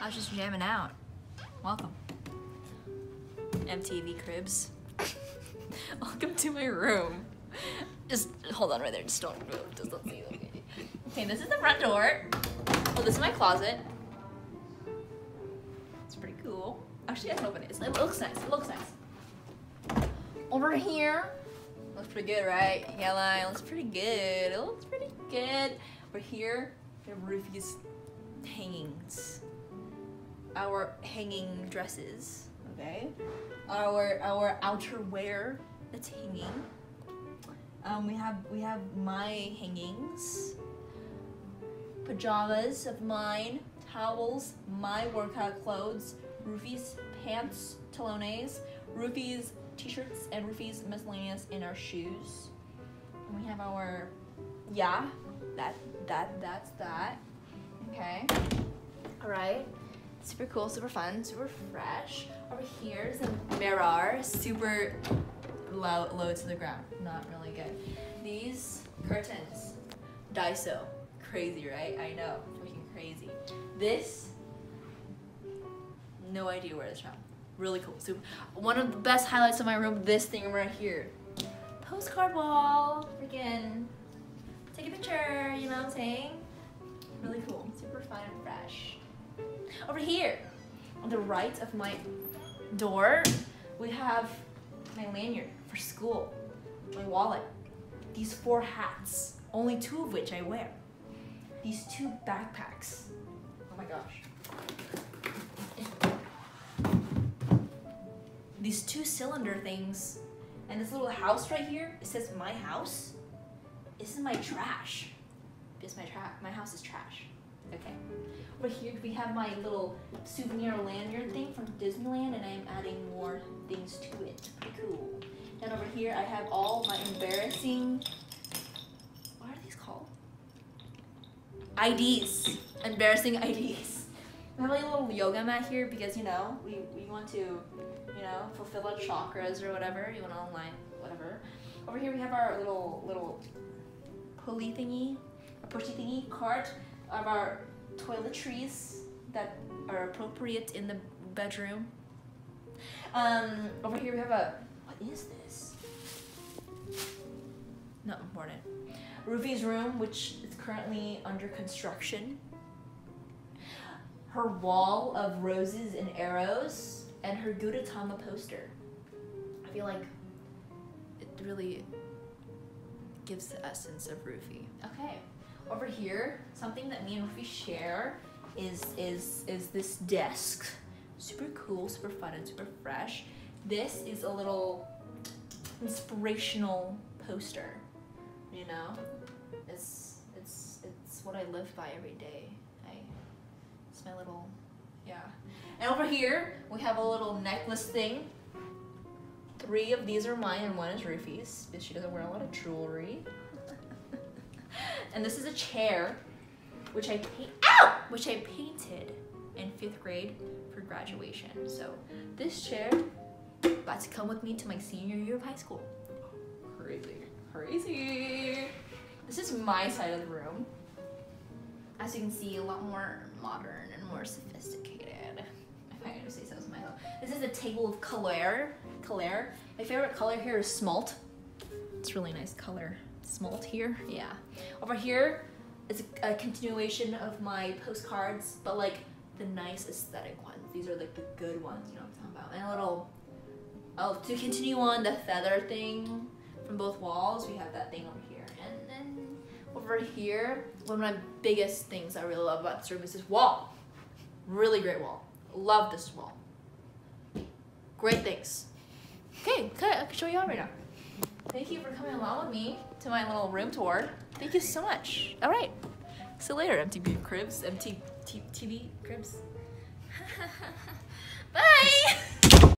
I was just jamming out. Welcome. MTV Cribs. Welcome to my room. Just hold on right there. Just don't move. Just don't. Okay, this is the front door. Oh, this is my closet. It's pretty cool. Actually, I can open it. It's- It looks nice. It looks nice. Over here. Looks pretty good, right? Yeah, it looks pretty good. It looks pretty good. Over here, we have Rufy's hangings. Our hanging dresses. Okay. Our our outerwear that's hanging. Um, we have we have my hangings, pajamas of mine, towels, my workout clothes, Rufy's pants, talones, Rufy's t-shirts, and Rufy's miscellaneous in our shoes. And we have our yeah, that that that's that. Okay. All right. Super cool, super fun, super fresh. Over here is a mirror, super low, low to the ground. Not really good. These curtains, Daiso. Crazy, right? I know, freaking crazy. This, no idea where it's from. Really cool. Super. One of the best highlights of my room, this thing right here. Postcard wall. Freaking take a picture, you know what I'm saying? Really cool. Super fun and fresh. Over here, on the right of my door, we have my lanyard for school, my wallet, these four hats, only two of which I wear, these two backpacks. Oh my gosh. These two cylinder things, and this little house right here, it says my house. This is my trash. This is my trash. My house is trash. Okay. Over here we have my little souvenir lanyard thing from Disneyland and I'm adding more things to it. Pretty cool. Then over here I have all my embarrassing what are these called? IDs. Embarrassing IDs. We have like a little yoga mat here because you know, we, we want to, you know, fulfill our chakras or whatever. You wanna align whatever. Over here we have our little little pulley thingy, a pushy thingy cart of our toiletries that are appropriate in the bedroom. Um, over here we have a, what is this? Not important. Rufy's room, which is currently under construction. Her wall of roses and arrows, and her Gudetama poster. I feel like it really gives the essence of Rufy. Okay, over here, something that me and Rufy share is is is this desk. Super cool, super fun, and super fresh. This is a little inspirational poster. You know, it's it's it's what I live by every day. I it's my little yeah. And over here we have a little necklace thing. Three of these are mine and one is Rufy's, because she doesn't wear a lot of jewelry. and this is a chair, which I paint, ow! which I painted in fifth grade for graduation. So this chair about to come with me to my senior year of high school. Crazy, crazy. This is my side of the room. As you can see, a lot more modern and more sophisticated. To say so myself. This is a table of color. Color. My favorite color here is smalt. It's really nice color. Smalt here, yeah. Over here is a, a continuation of my postcards, but like the nice aesthetic ones. These are like the good ones, you know what I'm talking about. And a little, oh, to continue on the feather thing from both walls, we have that thing over here. And then over here, one of my biggest things I really love about this room is this wall. Really great wall. Love this wall. Great things. Okay, good. I can show you all right now. Thank you for coming along with me to my little room tour. Thank you so much. All right. See you later, MTV Cribs. MTV Cribs. Bye!